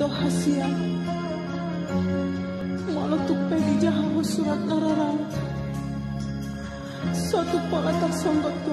ito hasia Malutuk pedi jahaho surat nararang Suatu pola tersonggot tu.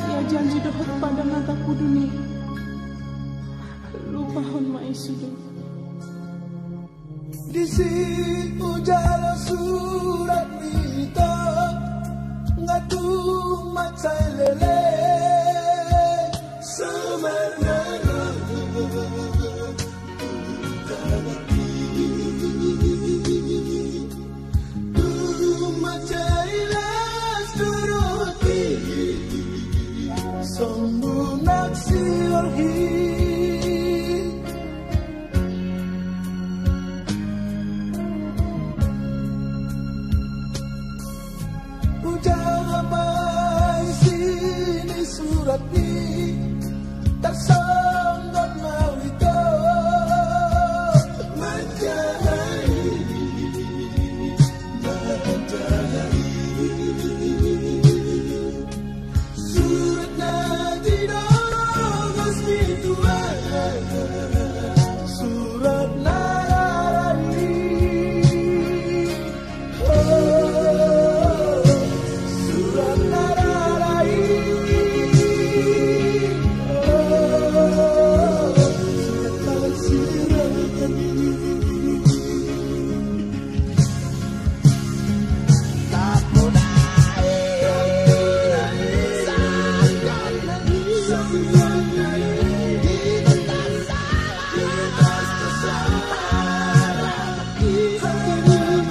Ia janji dohot pada mata kuduni Lupa hon maisudu Di situ jalan surat surat ni Tersanggot mau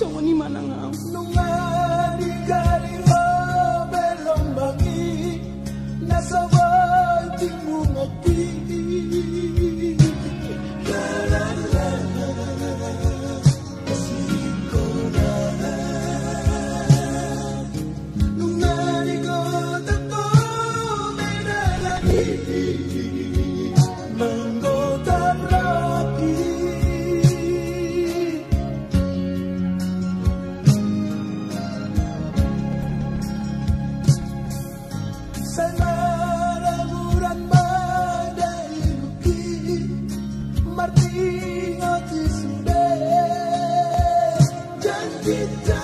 so man ang ang. Nung aligari ho, belong bangi, nasa banting mong. Janji tai